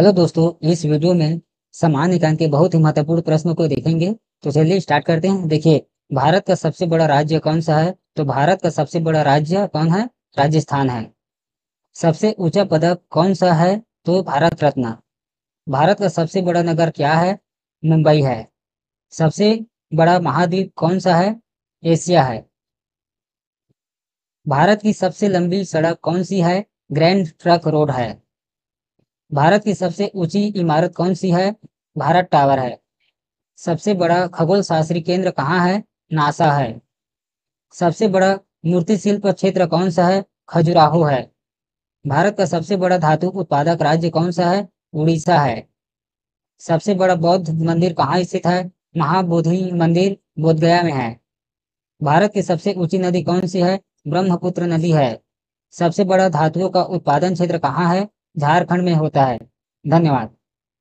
Hello दोस्तों, इस video में सामान्य ज्ञान के बहुत ही महत्वपूर्ण प्रश्नों को देखेंगे। तो चलिए स्टार्ट करते हैं। देखिए, भारत का सबसे बड़ा राज्य कौन सा है? तो भारत का सबसे बड़ा राज्य कौन है? राजस्थान है। सबसे ऊँचा पदक कौन सा है? तो भारत रत्न। भारत का सबसे बड़ा नगर क्या है? मुंबई है। सबसे बड़ा महाद्वीप कौन सा है? एशिया है। भारत की सबसे लंबी सड़क कौन सी है? ग्रैंड ट्रक रोड है। भारत की सबसे ऊँची इमारत कौन सी है? भारत टावर है। सबसे बड़ा खगोल शास्त्री केंद्र कहाँ है? नासा है। सबसे बड़ा मूर्ति शिल्प क्षेत्र कौन सा है? खजुराहो है। भारत का सबसे बड़ा धातु उत्पादक राज्य कौन सा है? उड़ीसा है। सबसे बड़ा बौद्ध मंदिर कहाँ स्थित है? महाबोधि मंदिर बोधगया में है। भारत की सबसे ऊँची नदी कौन सी है? ब्रह्मपुत्र नदी है। सबसे बड़ा धातुओं का उत्पादन क्षेत्र कहाँ है? झारखंड में होता है। धन्यवाद।